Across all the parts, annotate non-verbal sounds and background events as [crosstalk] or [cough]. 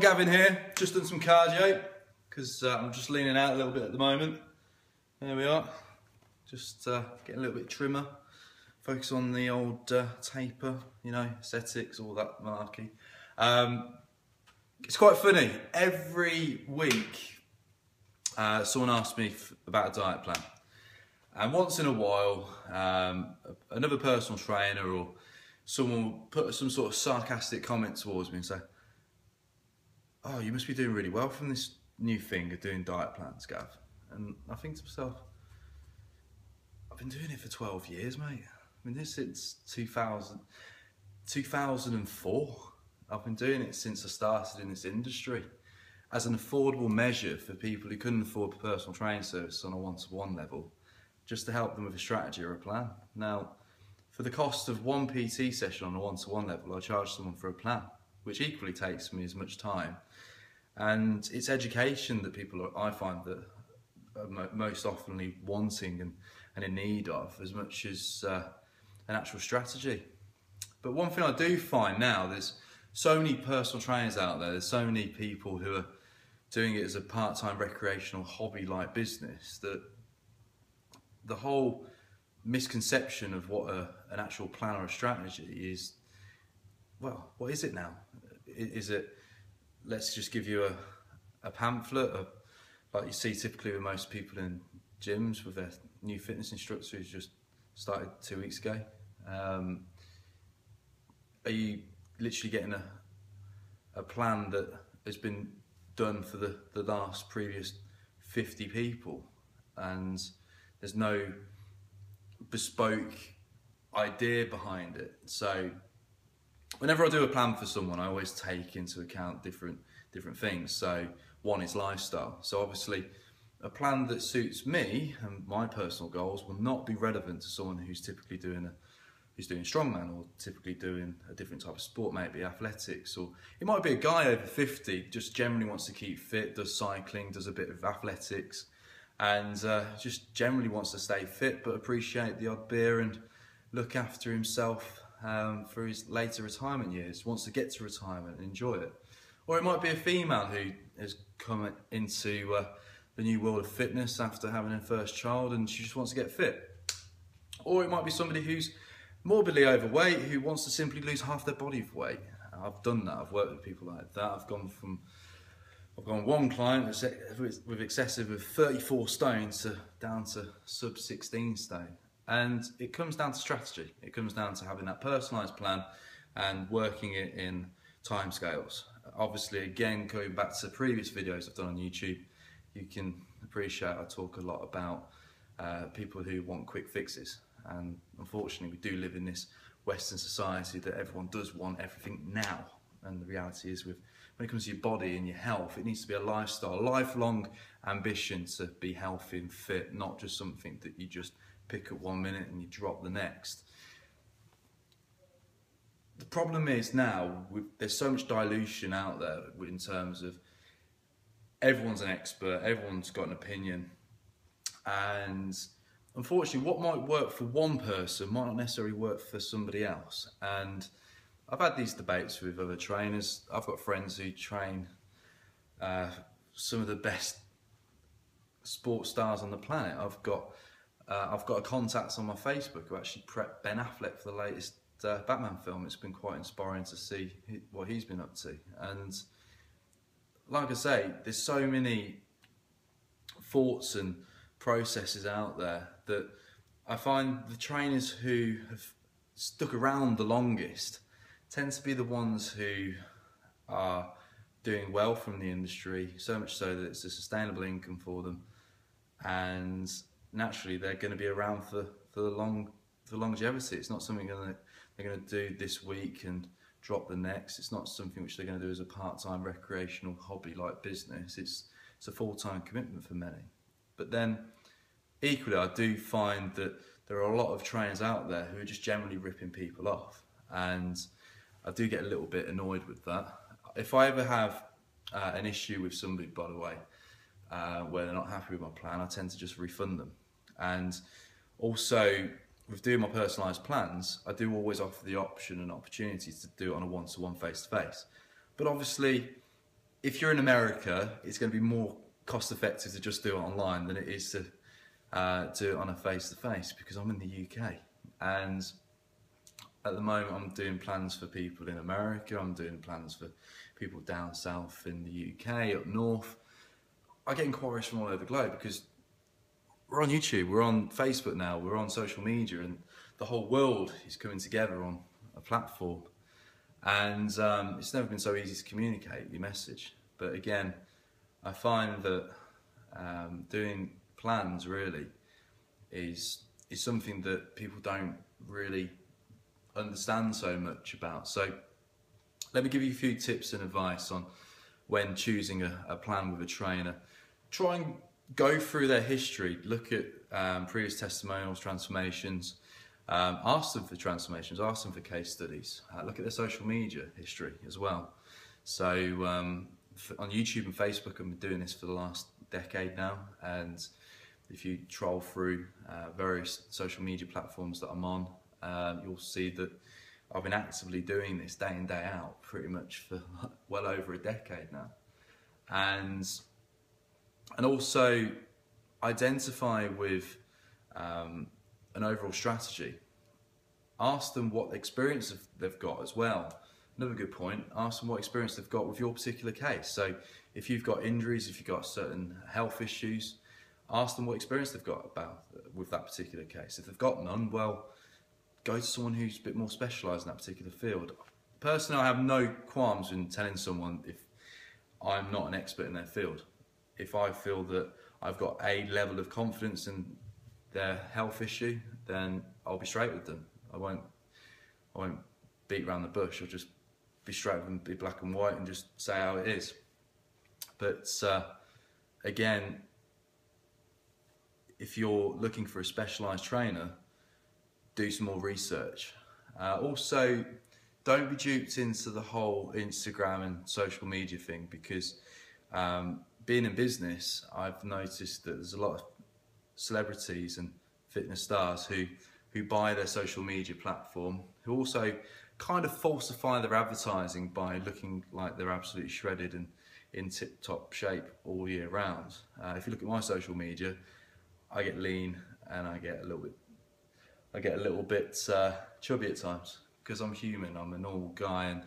Gavin here. Just done some cardio because uh, I'm just leaning out a little bit at the moment. There we are. Just uh, getting a little bit trimmer. Focus on the old uh, taper, you know, aesthetics, all that malarkey. Um, it's quite funny. Every week, uh, someone asks me about a diet plan. And once in a while, um, another personal trainer or someone will put some sort of sarcastic comment towards me and say, oh, you must be doing really well from this new thing of doing diet plans, Gav. And I think to myself, I've been doing it for 12 years, mate. I mean, this since 2000, 2004. I've been doing it since I started in this industry as an affordable measure for people who couldn't afford personal training service on a one-to-one level, just to help them with a strategy or a plan. Now, for the cost of one PT session on a one-to-one -one level, I charge someone for a plan, which equally takes me as much time and it's education that people are, I find that are most oftenly wanting and, and in need of as much as uh, an actual strategy. But one thing I do find now, there's so many personal trainers out there, there's so many people who are doing it as a part-time recreational hobby-like business that the whole misconception of what a, an actual plan or a strategy is, well, what is it now? Is it let's just give you a, a pamphlet, like you see typically with most people in gyms with their new fitness instructor who's just started two weeks ago. Um, are you literally getting a, a plan that has been done for the, the last previous 50 people and there's no bespoke idea behind it. So whenever I do a plan for someone, I always take into account different different things. So one is lifestyle. So obviously, a plan that suits me and my personal goals will not be relevant to someone who's typically doing a who's doing strongman or typically doing a different type of sport, maybe athletics, or it might be a guy over 50, just generally wants to keep fit, does cycling, does a bit of athletics, and uh, just generally wants to stay fit, but appreciate the odd beer and look after himself um, for his later retirement years, wants to get to retirement and enjoy it. Or it might be a female who has come into uh, the new world of fitness after having her first child and she just wants to get fit. Or it might be somebody who's morbidly overweight who wants to simply lose half their body weight. I've done that, I've worked with people like that. I've gone from I've gone one client with excessive of 34 stone to down to sub 16 stone. And it comes down to strategy. It comes down to having that personalised plan and working it in timescales. Obviously, again, going back to previous videos I've done on YouTube, you can appreciate I talk a lot about uh, people who want quick fixes. And unfortunately, we do live in this Western society that everyone does want everything now. And the reality is with when it comes to your body and your health, it needs to be a lifestyle, lifelong ambition to be healthy and fit, not just something that you just pick up one minute and you drop the next. The problem is now, there's so much dilution out there in terms of everyone's an expert, everyone's got an opinion, and unfortunately what might work for one person might not necessarily work for somebody else. And I've had these debates with other trainers. I've got friends who train uh, some of the best sports stars on the planet. I've got uh, I've got a contact on my Facebook who actually prepped Ben Affleck for the latest uh, Batman film. It's been quite inspiring to see what he's been up to. And like I say, there's so many thoughts and processes out there that I find the trainers who have stuck around the longest tend to be the ones who are doing well from the industry, so much so that it's a sustainable income for them and naturally they're going to be around for, for the long for longevity. It's not something gonna, they're going to do this week and drop the next. It's not something which they're going to do as a part-time recreational hobby like business. It's it's a full-time commitment for many. But then equally, I do find that there are a lot of trainers out there who are just generally ripping people off, and I do get a little bit annoyed with that. If I ever have uh, an issue with somebody, by the way, uh, where they're not happy with my plan, I tend to just refund them. And also, with doing my personalised plans, I do always offer the option and opportunity to do it on a one-to-one face-to-face. But obviously, if you're in America, it's going to be more cost effective to just do it online than it is to uh, do it on a face to face because I'm in the UK and at the moment I'm doing plans for people in America, I'm doing plans for people down south in the UK, up north. I get inquiries from all over the globe because we're on YouTube, we're on Facebook now, we're on social media, and the whole world is coming together on a platform. And um, it's never been so easy to communicate your message. But again, I find that um, doing plans really is is something that people don't really understand so much about. So let me give you a few tips and advice on when choosing a, a plan with a trainer. Try and go through their history, look at um, previous testimonials, transformations, um, ask them for transformations, ask them for case studies, uh, look at their social media history as well. So um, on YouTube and Facebook, I've been doing this for the last decade now, and if you troll through uh, various social media platforms that I'm on, um, you'll see that I've been actively doing this day in day out pretty much for [laughs] well over a decade now, and and also identify with um, an overall strategy. Ask them what experience they've got as well. Another good point. Ask them what experience they've got with your particular case. So if you've got injuries, if you've got certain health issues, ask them what experience they've got about with that particular case. If they've got none, well, go to someone who's a bit more specialised in that particular field. Personally, I have no qualms in telling someone if I'm not an expert in their field. If I feel that I've got a level of confidence in their health issue, then I'll be straight with them. I won't, I won't beat around the bush. I'll just be straight with them, be black and white, and just say how it is. But uh, again, if you're looking for a specialised trainer, do some more research. Uh, also, don't be duped into the whole Instagram and social media thing because um, being in business, I've noticed that there's a lot of celebrities and fitness stars who who buy their social media platform, who also kind of falsify their advertising by looking like they're absolutely shredded and in tip-top shape all year round. Uh, if you look at my social media, I get lean and I get a little bit, I get a little bit uh, chubby at times because I'm human. I'm a normal guy and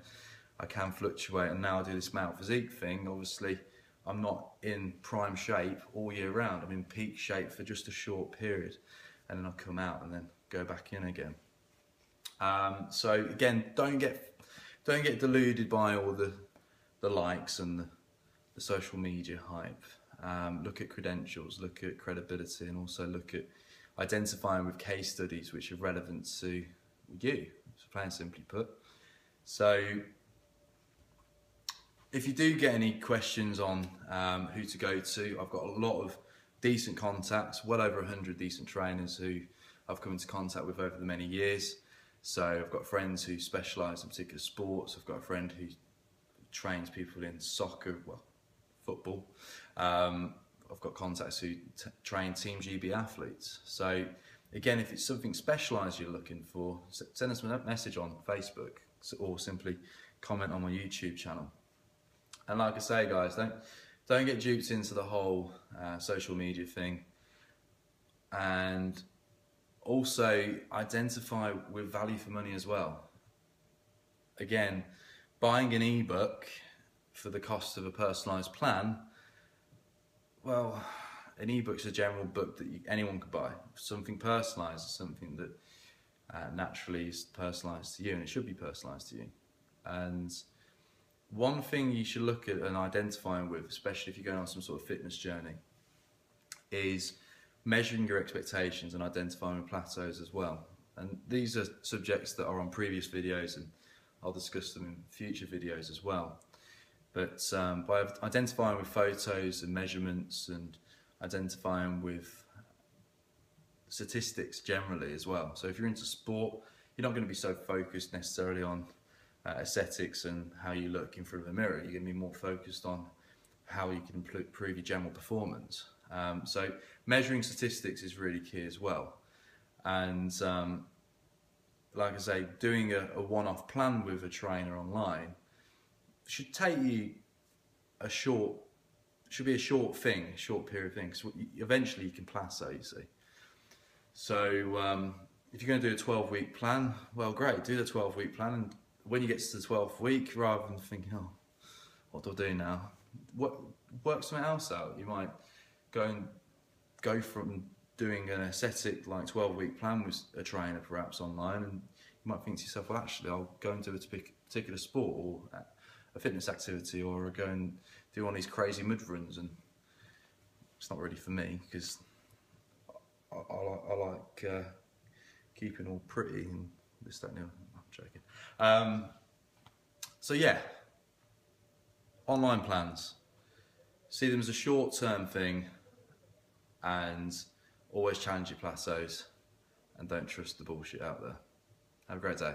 I can fluctuate. And now I do this mount physique thing. Obviously, I'm not in prime shape all year round. I'm in peak shape for just a short period, and then I come out and then go back in again. Um, so again, don't get don't get deluded by all the the likes and the, the social media hype. Um, look at credentials, look at credibility, and also look at identifying with case studies which are relevant to you, plain simply put. So, if you do get any questions on um, who to go to, I've got a lot of decent contacts, well over 100 decent trainers who I've come into contact with over the many years. So I've got friends who specialise in particular sports. I've got a friend who trains people in soccer, well, football. Um, I've got contacts who train Team GB athletes. So again, if it's something specialised you're looking for, send us a message on Facebook or simply comment on my YouTube channel. And like I say, guys, don't don't get duped into the whole uh, social media thing. And also identify with value for money as well. Again, buying an ebook for the cost of a personalized plan, well, an ebook's a general book that you, anyone could buy. Something personalized is something that uh, naturally is personalized to you, and it should be personalized to you. And one thing you should look at and identifying with, especially if you're going on some sort of fitness journey, is measuring your expectations and identifying with plateaus as well. And these are subjects that are on previous videos and I'll discuss them in future videos as well. But um, by identifying with photos and measurements and identifying with statistics generally as well. So if you're into sport, you're not going to be so focused necessarily on uh, aesthetics and how you look in front of a mirror. You're going to be more focused on how you can improve your general performance. Um, so measuring statistics is really key as well. And um, like I say, doing a, a one-off plan with a trainer online should take you a short, should be a short thing, a short period thing. So eventually you can plateau, you see. So um, if you're going to do a 12 week plan, well, great, do the 12 week plan. And when you get to the 12th week, rather than thinking, oh, what do I do now? What, work something else out. You might go and go from doing an aesthetic like 12 week plan with a trainer perhaps online and you might think to yourself well actually I'll go do a particular sport or a fitness activity or go and do one of these crazy mud runs and it's not really for me because I, I, I, like uh, keeping all pretty and this that and I'm joking um, so yeah online plans see them as a short-term thing and always challenge your plateaus and don't trust the bullshit out there. Have a great day.